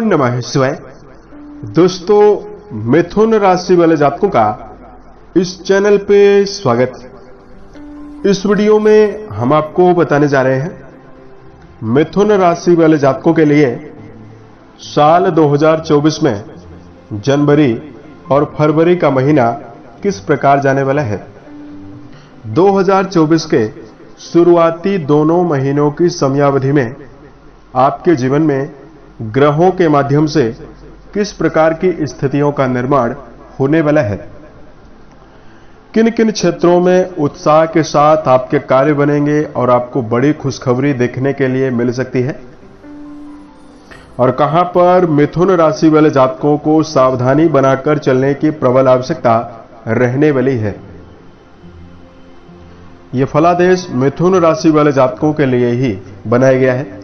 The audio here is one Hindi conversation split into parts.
नमः शिवाय दोस्तों, मिथुन राशि वाले जातकों का इस चैनल पे स्वागत। इस वीडियो में हम आपको बताने जा रहे हैं, मिथुन राशि वाले जातकों के लिए साल 2024 में जनवरी और फरवरी का महीना किस प्रकार जाने वाला है? 2024 के शुरुआती दोनों महीनों की समयावधि में आपके जीवन में ग्रहों के माध्यम से किस प्रकार की स्थितियों का निर्माण होने वाला है? किन किन क्षेत्रों में उत्साह के साथ आपके कार्य बनेंगे और आपको बड़ी खुशखबरी देखने के लिए मिल सकती है? और कहाँ पर मिथुन राशि वाले जातकों को सावधानी बनाकर चलने की प्रबल आवश्यकता रहने वाली है? यह फलादेश मिथुन राशि वाले जातकों के लिए ही बनाया गया है।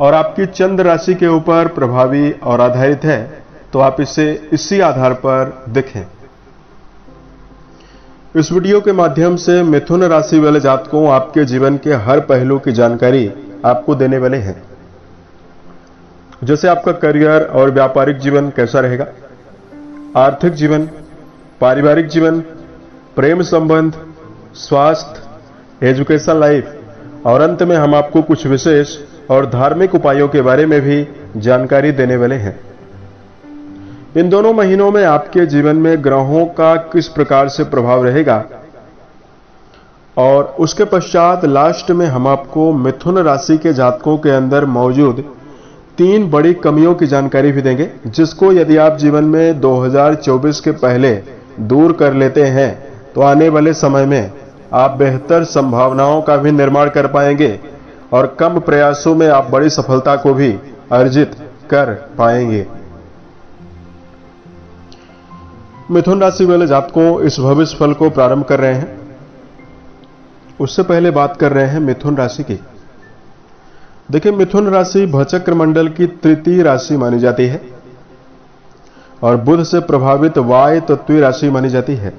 और आपकी चंद्र राशि के ऊपर प्रभावी और आधारित है तो आप इसे इसी आधार पर देखें। इस वीडियो के माध्यम से मिथुन राशि वाले जातकों, आपके जीवन के हर पहलू की जानकारी आपको देने वाले हैं। जैसे आपका करियर और व्यापारिक जीवन कैसा रहेगा? आर्थिक जीवन, पारिवारिक जीवन, प्रेम संबंध, स्वास्थ्य, एजुकेशन लाइफ, और अंत में हम आपको कुछ विशेष और धार्मिक उपायों के बारे में भी जानकारी देने वाले हैं। इन दोनों महीनों में आपके जीवन में ग्रहों का किस प्रकार से प्रभाव रहेगा? और उसके पश्चात लास्ट में हम आपको मिथुन राशि के जातकों के अंदर मौजूद तीन बड़ी कमियों की जानकारी भी देंगे, जिसको यदि आप जीवन में 2024 के पहले दूर कर लेते हैं तो आने वाले समय में आप बेहतर संभावनाओं का भी निर्माण कर पाएँगे। और कम प्रयासों में आप बड़ी सफलता को भी अर्जित कर पाएँगे। मिथुन राशि वाले जातकों इस भविष्य फल को प्रारंभ कर रहे हैं। उससे पहले बात कर रहे हैं मिथुन राशि की। देखिए, मिथुन राशि भचक्र मंडल की तृतीय राशि मानी जाती है और बुध से प्रभावित वाय तत्वीय राशि मानी जाती है।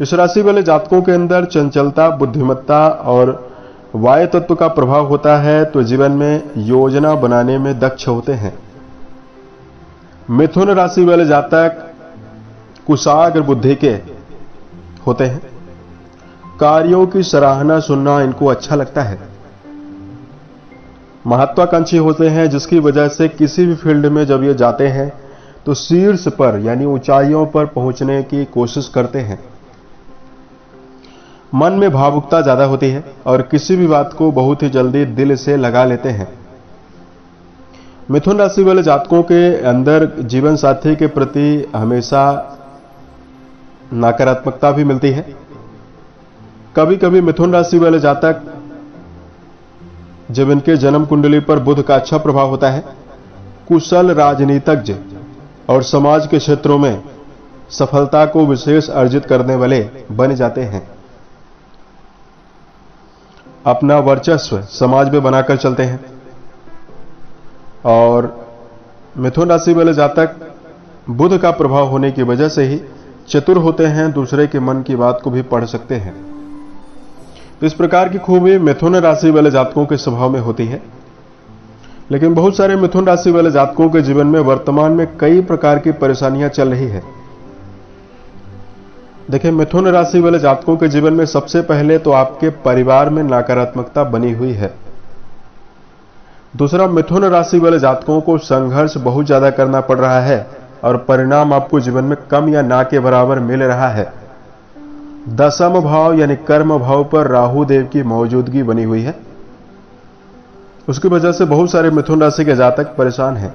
इस राशि वाले जातकों के अंदर चंचलता, बुद्धिमत्ता और वायु तत्व का प्रभाव होता है तो जीवन में योजना बनाने में दक्ष होते हैं। मिथुन राशि वाले जातक कुशाग्र बुद्धि के होते हैं। कार्यों की सराहना सुनना इनको अच्छा लगता है। महत्वाकांक्षी होते हैं, जिसकी वजह से किसी भी फ़ील्ड में जब ये जाते हैं तो शीर्ष पर यानी ऊंचाइयों पर पहुँचने की कोशिश करते हैं। मन में भावुकता ज़्यादा होती है और किसी भी बात को बहुत ही जल्दी दिल से लगा लेते हैं। मिथुन राशि वाले जातकों के अंदर जीवन साथी के प्रति हमेशा नकारात्मकता भी मिलती है। कभी कभी मिथुन राशि वाले जातक जब इनके जन्म कुंडली पर बुध का अच्छा प्रभाव होता है, कुशल राजनीतज्ञ और समाज के क्षेत्रों में सफलता को विशेष अर्जित करने वाले बन जाते हैं। अपना वर्चस्व समाज में बनाकर चलते हैं। और मिथुन राशि वाले जातक बुध का प्रभाव होने की वजह से ही चतुर होते हैं, दूसरे के मन की बात को भी पढ़ सकते हैं। इस प्रकार की खूबी मिथुन राशि वाले जातकों के स्वभाव में होती है। लेकिन बहुत सारे मिथुन राशि वाले जातकों के जीवन में वर्तमान में कई प्रकार की परेशानियाँ चल रही है। देखिए, मिथुन राशि वाले जातकों के जीवन में सबसे पहले तो आपके परिवार में नकारात्मकता बनी हुई है। दूसरा, मिथुन राशि वाले जातकों को संघर्ष बहुत ज़्यादा करना पड़ रहा है और परिणाम आपको जीवन में कम या ना के बराबर मिल रहा है। दसम भाव यानी कर्म भाव पर राहु देव की मौजूदगी बनी हुई है। उसकी वजह से बहुत सारे मिथुन राशि के जातक परेशान हैं।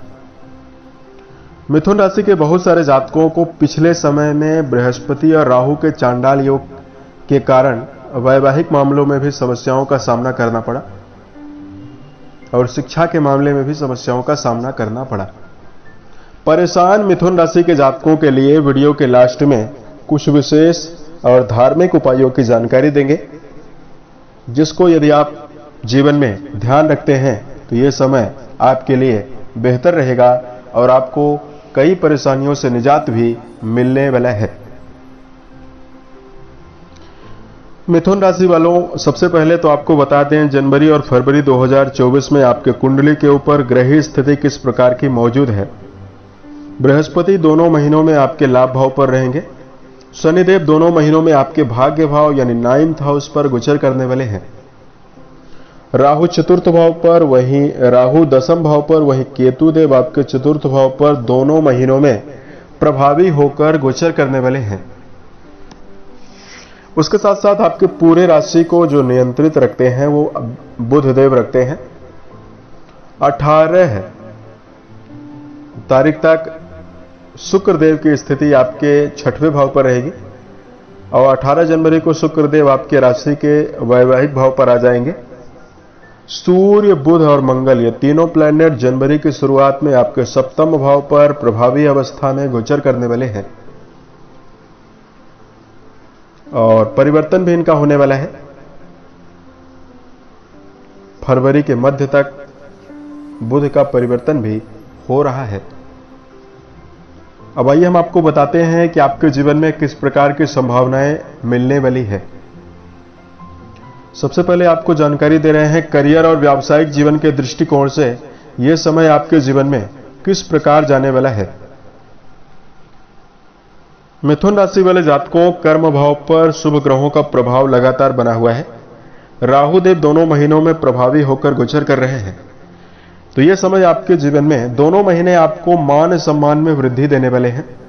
मिथुन राशि के बहुत सारे जातकों को पिछले समय में बृहस्पति और राहु के चांडाल योग के कारण वैवाहिक मामलों में भी समस्याओं का सामना करना पड़ा और शिक्षा के मामले में भी समस्याओं का सामना करना पड़ा। परेशान मिथुन राशि के जातकों के लिए वीडियो के लास्ट में कुछ विशेष और धार्मिक उपायों की जानकारी देंगे, जिसको यदि आप जीवन में ध्यान रखते हैं तो यह समय आपके लिए बेहतर रहेगा और आपको कई परेशानियों से निजात भी मिलने वाला है। मिथुन राशि वालों, सबसे पहले तो आपको बता दें, जनवरी और फरवरी 2024 में आपके कुंडली के ऊपर ग्रही स्थिति किस प्रकार की मौजूद है? बृहस्पति दोनों महीनों में आपके लाभ भाव पर रहेंगे। शनिदेव दोनों महीनों में आपके भाग्य भाव यानी नाइन्थ हाउस पर गुजर करने वाले हैं। राहु चतुर्थ भाव पर, वहीं राहु दसम भाव पर, वहीं केतु देव आपके चतुर्थ भाव पर दोनों महीनों में प्रभावी होकर गोचर करने वाले हैं उसके साथ साथ आपके पूरे राशि को जो नियंत्रित रखते हैं, वो बुध देव रखते हैं अठारह है। तारीख तक शुक्र देव की स्थिति आपके छठवें भाव पर रहेगी और 18 जनवरी को शुक्र देव आपके राशि के वैवाहिक भाव पर आ जाएँगे सूर्य, बुध और मंगल, ये तीनों प्लैनेट जनवरी की शुरुआत में आपके सप्तम भाव पर प्रभावी अवस्था में गोचर करने वाले हैं। और परिवर्तन भी इनका होने वाला है। फरवरी के मध्य तक बुध का परिवर्तन भी हो रहा है। अब आइए हम आपको बताते हैं कि आपके जीवन में किस प्रकार की संभावनाएँ मिलने वाली है। सबसे पहले आपको जानकारी दे रहे हैं करियर और व्यावसायिक जीवन के दृष्टिकोण से यह समय आपके जीवन में किस प्रकार जाने वाला है। मिथुन राशि वाले जातकों, कर्म भाव पर शुभ ग्रहों का प्रभाव लगातार बना हुआ है। राहु देव दोनों महीनों में प्रभावी होकर गोचर कर रहे हैं। तो यह समय आपके जीवन में दोनों महीने आपको मान सम्मान में वृद्धि देने वाले हैं।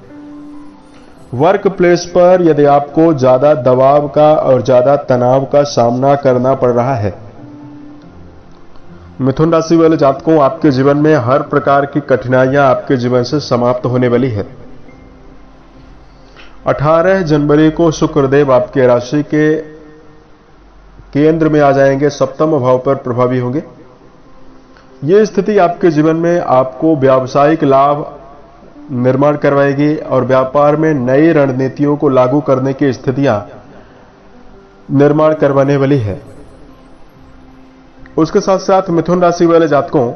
वर्क प्लेस पर यदि आपको ज़्यादा दबाव का और ज़्यादा तनाव का सामना करना पड़ रहा है, मिथुन राशि वाले जातकों, आपके जीवन में हर प्रकार की कठिनाइयाँ आपके जीवन से समाप्त होने वाली है। 18 जनवरी को शुक्रदेव आपके राशि के केंद्र में आ जाएँगे, सप्तम भाव पर प्रभावी होंगे। यह स्थिति आपके जीवन में आपको व्यावसायिक लाभ निर्माण करवाएगी और व्यापार में नई रणनीतियों को लागू करने की स्थितियाँ निर्माण करवाने वाली है। उसके साथ साथ मिथुन राशि वाले जातकों,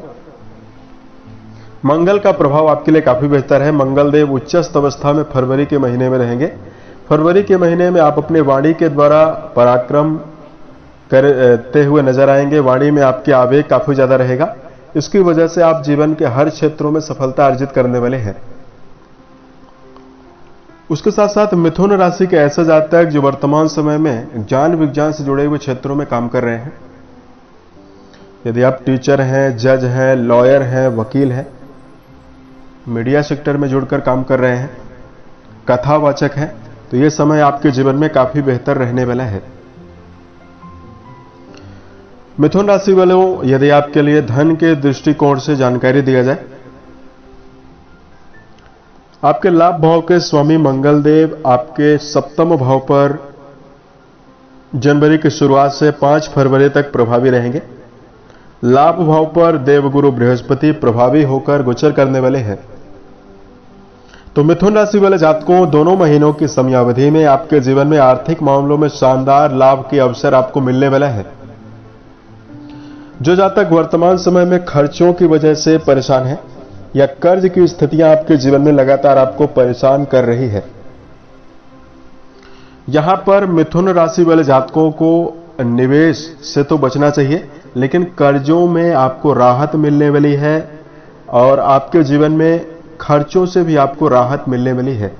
मंगल का प्रभाव आपके लिए काफ़ी बेहतर है। मंगल देव उच्चस्त अवस्था में फरवरी के महीने में रहेंगे। फरवरी के महीने में आप अपने वाणी के द्वारा पराक्रम करते हुए नज़र आएँगे। वाणी में आपके आवेग काफ़ी ज़्यादा रहेगा। इसकी वजह से आप जीवन के हर क्षेत्रों में सफलता अर्जित करने वाले हैं। उसके साथ साथ मिथुन राशि के ऐसे जातक जो वर्तमान समय में ज्ञान विज्ञान से जुड़े हुए क्षेत्रों में काम कर रहे हैं। यदि आप टीचर हैं, जज हैं, लॉयर हैं, वकील हैं, मीडिया सेक्टर में जुड़कर काम कर रहे हैं, कथावाचक हैं तो यह समय आपके जीवन में काफ़ी बेहतर रहने वाला है। मिथुन राशि वालों, यदि आपके लिए धन के दृष्टिकोण से जानकारी दिया जाए आपके लाभ भाव के स्वामी मंगल देव आपके सप्तम भाव पर जनवरी की शुरुआत से 5 फरवरी तक प्रभावी रहेंगे। लाभ भाव पर देवगुरु बृहस्पति प्रभावी होकर गोचर करने वाले हैं। तो मिथुन राशि वाले जातकों, दोनों महीनों की समयावधि में आपके जीवन में आर्थिक मामलों में शानदार लाभ के अवसर आपको मिलने वाला है। जो जातक वर्तमान समय में खर्चों की वजह से परेशान है या कर्ज की स्थितियाँ आपके जीवन में लगातार आपको परेशान कर रही है। यहाँ पर मिथुन राशि वाले जातकों को निवेश से तो बचना चाहिए, लेकिन कर्जों में आपको राहत मिलने वाली है और आपके जीवन में खर्चों से भी आपको राहत मिलने वाली है।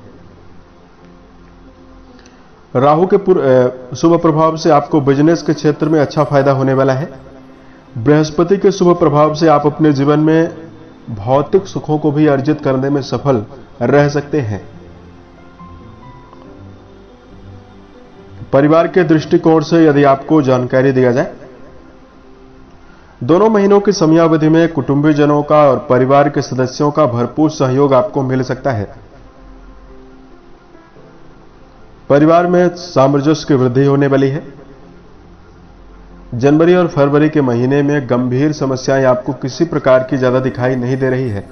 राहु के शुभ प्रभाव से आपको बिज़नेस के क्षेत्र में अच्छा फ़ायदा होने वाला है। बृहस्पति के शुभ प्रभाव से आप अपने जीवन में भौतिक सुखों को भी अर्जित करने में सफल रह सकते हैं। परिवार के दृष्टिकोण से यदि आपको जानकारी दिया जाए, दोनों महीनों की समयावधि में कुटुंबीजनों का और परिवार के सदस्यों का भरपूर सहयोग आपको मिल सकता है। परिवार में सामंजस्य की वृद्धि होने वाली है। जनवरी और फरवरी के महीने में गंभीर समस्याएँ आपको किसी प्रकार की ज़्यादा दिखाई नहीं दे रही है।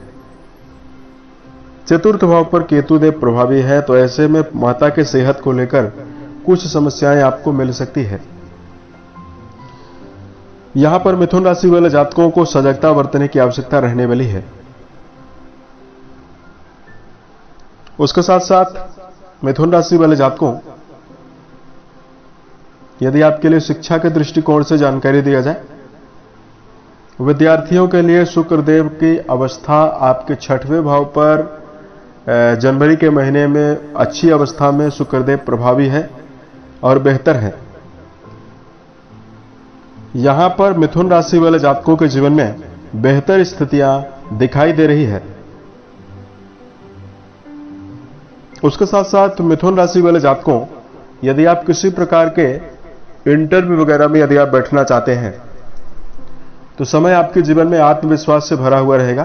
चतुर्थ भाव पर केतु देव प्रभावी है तो ऐसे में माता के सेहत को लेकर कुछ समस्याएँ आपको मिल सकती है। यहाँ पर मिथुन राशि वाले जातकों को सजगता बरतने की आवश्यकता रहने वाली है। उसके साथ साथ मिथुन राशि वाले जातकों यदि आपके लिए शिक्षा के दृष्टिकोण से जानकारी दिया जाए, विद्यार्थियों के लिए शुक्रदेव की अवस्था आपके छठवें भाव पर जनवरी के महीने में अच्छी अवस्था में शुक्रदेव प्रभावी है और बेहतर है। यहाँ पर मिथुन राशि वाले जातकों के जीवन में बेहतर स्थितियाँ दिखाई दे रही है। उसके साथ साथ मिथुन राशि वाले जातकों, यदि आप किसी प्रकार के इंटरव्यू वगैरह में यदि आप बैठना चाहते हैं तो समय आपके जीवन में आत्मविश्वास से भरा हुआ रहेगा।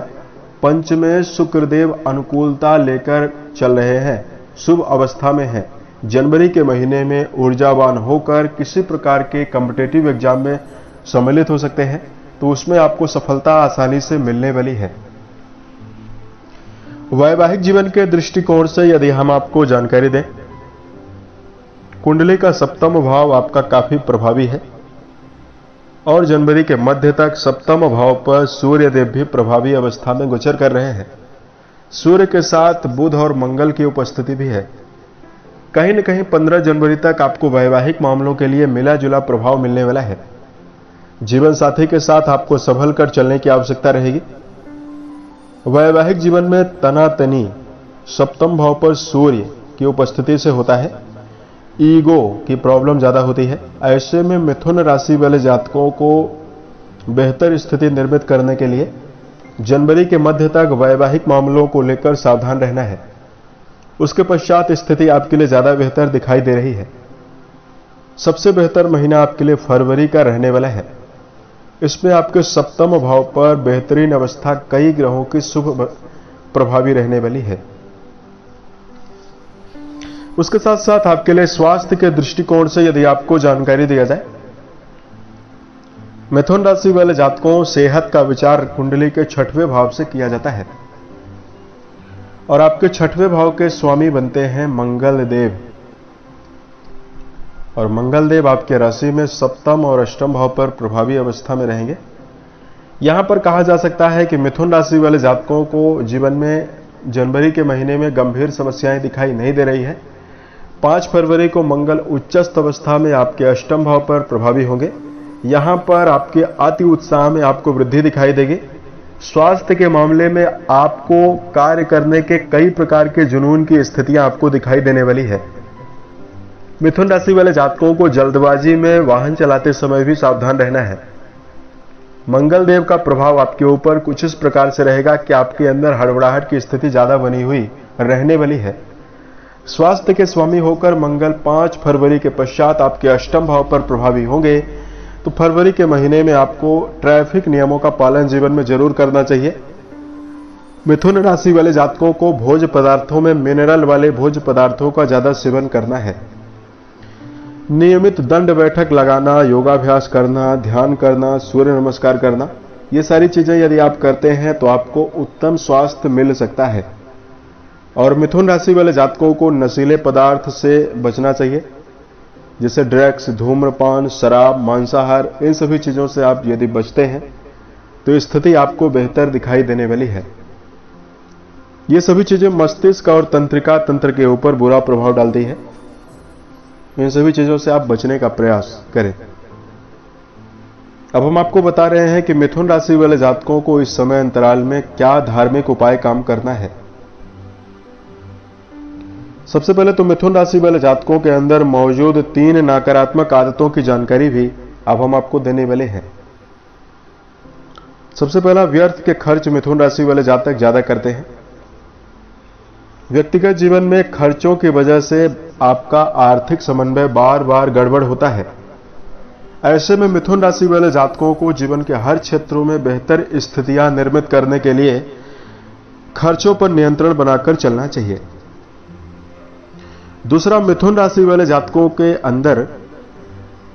पंच में शुक्रदेव अनुकूलता लेकर चल रहे हैं, शुभ अवस्था में है। जनवरी के महीने में ऊर्जावान होकर किसी प्रकार के कॉम्पिटेटिव एग्ज़ाम में सम्मिलित हो सकते हैं तो उसमें आपको सफलता आसानी से मिलने वाली है। वैवाहिक जीवन के दृष्टिकोण से यदि हम आपको जानकारी दें कुंडली का सप्तम भाव आपका काफ़ी प्रभावी है। और जनवरी के मध्य तक सप्तम भाव पर सूर्य देव भी प्रभावी अवस्था में गोचर कर रहे हैं। सूर्य के साथ बुध और मंगल की उपस्थिति भी है। कहीं न कहीं 15 जनवरी तक आपको वैवाहिक मामलों के लिए मिला जुला प्रभाव मिलने वाला है। जीवन साथी के साथ आपको संभल कर चलने की आवश्यकता रहेगी। वैवाहिक जीवन में तनातनी सप्तम भाव पर सूर्य की उपस्थिति से होता है। ईगो की प्रॉब्लम ज़्यादा होती है। ऐसे में मिथुन राशि वाले जातकों को बेहतर स्थिति निर्मित करने के लिए जनवरी के मध्य तक वैवाहिक मामलों को लेकर सावधान रहना है। उसके पश्चात स्थिति आपके लिए ज़्यादा बेहतर दिखाई दे रही है। सबसे बेहतर महीना आपके लिए फरवरी का रहने वाला है। इसमें आपके सप्तम भाव पर बेहतरीन अवस्था कई ग्रहों की शुभ प्रभावी रहने वाली है। उसके साथ साथ आपके लिए स्वास्थ्य के दृष्टिकोण से यदि आपको जानकारी दिया जाए, मिथुन राशि वाले जातकों, सेहत का विचार कुंडली के छठवें भाव से किया जाता है। और आपके छठवें भाव के स्वामी बनते हैं मंगल देव और मंगल देव आपके राशि में सप्तम और अष्टम भाव पर प्रभावी अवस्था में रहेंगे। यहाँ पर कहा जा सकता है कि मिथुन राशि वाले जातकों को जीवन में जनवरी के महीने में गंभीर समस्याएँ दिखाई नहीं दे रही है। पाँच फरवरी को मंगल उच्चस्त अवस्था में आपके अष्टम भाव पर प्रभावी होंगे। यहाँ पर आपके अति उत्साह में आपको वृद्धि दिखाई देगी। स्वास्थ्य के मामले में आपको कार्य करने के कई प्रकार के जुनून की स्थितियाँ आपको दिखाई देने वाली है। मिथुन राशि वाले जातकों को जल्दबाजी में वाहन चलाते समय भी सावधान रहना है। मंगल देव का प्रभाव आपके ऊपर कुछ इस प्रकार से रहेगा कि आपके अंदर हड़बड़ाहट की स्थिति ज़्यादा बनी हुई रहने वाली है। स्वास्थ्य के स्वामी होकर मंगल पाँच फरवरी के पश्चात आपके अष्टम भाव पर प्रभावी होंगे तो फरवरी के महीने में आपको ट्रैफ़िक नियमों का पालन जीवन में ज़रूर करना चाहिए। मिथुन राशि वाले जातकों को भोज पदार्थों में मिनरल वाले भोज पदार्थों का ज़्यादा सेवन करना है। नियमित दंड बैठक लगाना, योगाभ्यास करना, ध्यान करना, सूर्य नमस्कार करना, ये सारी चीज़ें यदि आप करते हैं तो आपको उत्तम स्वास्थ्य मिल सकता है। और मिथुन राशि वाले जातकों को नशीले पदार्थ से बचना चाहिए, जैसे ड्रग्स, धूम्रपान, शराब, मांसाहार, इन सभी चीज़ों से आप यदि बचते हैं तो स्थिति आपको बेहतर दिखाई देने वाली है। ये सभी चीज़ें मस्तिष्क और तंत्रिका तंत्र के ऊपर बुरा प्रभाव डालती है। इन सभी चीज़ों से आप बचने का प्रयास करें। अब हम आपको बता रहे हैं कि मिथुन राशि वाले जातकों को इस समय अंतराल में क्या धार्मिक उपाय काम करना है। सबसे पहले तो मिथुन राशि वाले जातकों के अंदर मौजूद तीन नकारात्मक आदतों की जानकारी भी अब हम आपको देने वाले हैं। सबसे पहला, व्यर्थ के खर्च मिथुन राशि वाले जातक ज़्यादा करते हैं। व्यक्तिगत जीवन में खर्चों की वजह से आपका आर्थिक समन्वय बार बार गड़बड़ होता है। ऐसे में मिथुन राशि वाले जातकों को जीवन के हर क्षेत्रों में बेहतर स्थितियाँ निर्मित करने के लिए खर्चों पर नियंत्रण बनाकर चलना चाहिए। दूसरा, मिथुन राशि वाले जातकों के अंदर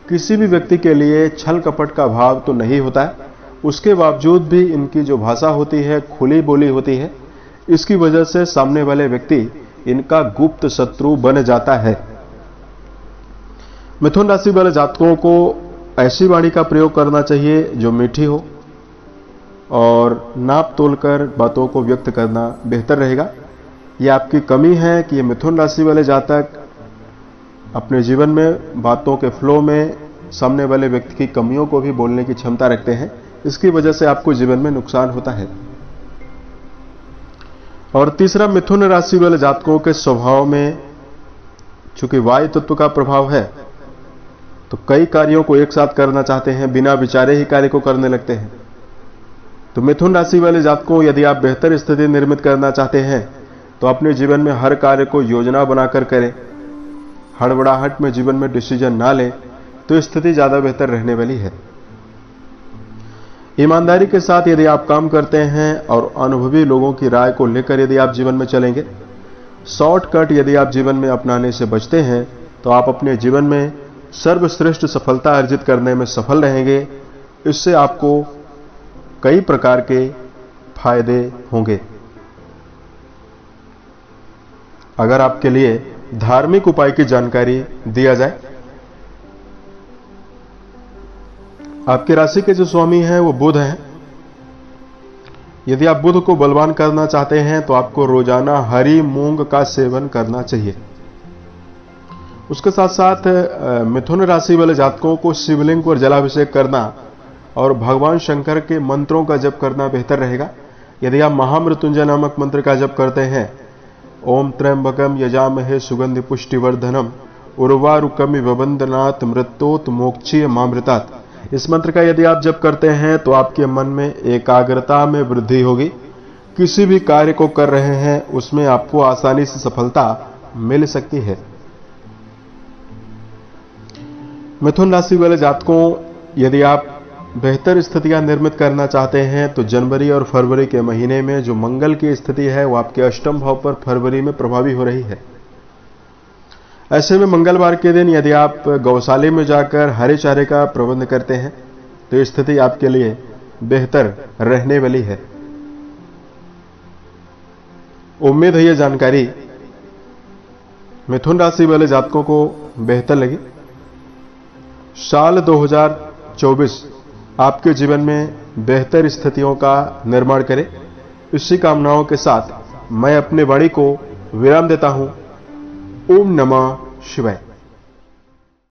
किसी भी व्यक्ति के लिए छल कपट का भाव तो नहीं होता है। उसके बावजूद भी इनकी जो भाषा होती है, खुली बोली होती है, इसकी वजह से सामने वाले व्यक्ति इनका गुप्त शत्रु बन जाता है। मिथुन राशि वाले जातकों को ऐसी वाणी का प्रयोग करना चाहिए जो मीठी हो और नाप तोलकर बातों को व्यक्त करना बेहतर रहेगा। ये आपकी कमी है कि ये मिथुन राशि वाले जातक अपने जीवन में बातों के फ्लो में सामने वाले व्यक्ति की कमियों को भी बोलने की क्षमता रखते हैं। इसकी वजह से आपको जीवन में नुकसान होता है। और तीसरा, मिथुन राशि वाले जातकों के स्वभाव में चूँकि वायु तत्व का प्रभाव है तो कई कार्यों को एक साथ करना चाहते हैं, बिना विचारे ही कार्य को करने लगते हैं। तो मिथुन राशि वाले जातकों, यदि आप बेहतर स्थिति निर्मित करना चाहते हैं तो अपने जीवन में हर कार्य को योजना बनाकर करें। हड़बड़ाहट में जीवन में डिसीज़न ना लें तो स्थिति ज़्यादा बेहतर रहने वाली है। ईमानदारी के साथ यदि आप काम करते हैं और अनुभवी लोगों की राय को लेकर यदि आप जीवन में चलेंगे, शॉर्टकट यदि आप जीवन में अपनाने से बचते हैं तो आप अपने जीवन में सर्वश्रेष्ठ सफलता अर्जित करने में सफल रहेंगे। इससे आपको कई प्रकार के फ़ायदे होंगे। अगर आपके लिए धार्मिक उपाय की जानकारी दिया जाए। आपकी राशि के जो स्वामी हैं, वो बुध हैं। यदि आप बुध को बलवान करना चाहते हैं तो आपको रोज़ाना हरी मूंग का सेवन करना चाहिए। उसके साथ साथ मिथुन राशि वाले जातकों को शिवलिंग पर जलाभिषेक करना और भगवान शंकर के मंत्रों का जप करना बेहतर रहेगा। यदि आप महामृत्युंजय नामक मंत्र का जप करते हैं ओम त्र्यंबकम यजामहे सुगंधि पुष्टिवर्धनम उर्वारुकमि वबंदनाथ मृत्योत मोक्षीय मामृतात इस मंत्र का यदि आप जप करते हैं तो आपके मन में एकाग्रता में वृद्धि होगी। किसी भी कार्य को कर रहे हैं, उसमें आपको आसानी से सफलता मिल सकती है। मिथुन राशि वाले जातकों, यदि आप बेहतर स्थितियाँ निर्मित करना चाहते हैं तो जनवरी और फरवरी के महीने में जो मंगल की स्थिति है, वो आपके अष्टम भाव पर फरवरी में प्रभावी हो रही है। ऐसे में मंगलवार के दिन यदि आप गौशाले में जाकर हरे चारे का प्रबंध करते हैं तो स्थिति आपके लिए बेहतर रहने वाली है। उम्मीद है यह जानकारी मिथुन राशि वाले जातकों को बेहतर लगी। साल 2024 आपके जीवन में बेहतर स्थितियों का निर्माण करे। इसी कामनाओं के साथ मैं अपने वाणी को विराम देता हूँ। ओम नमः शिवाय।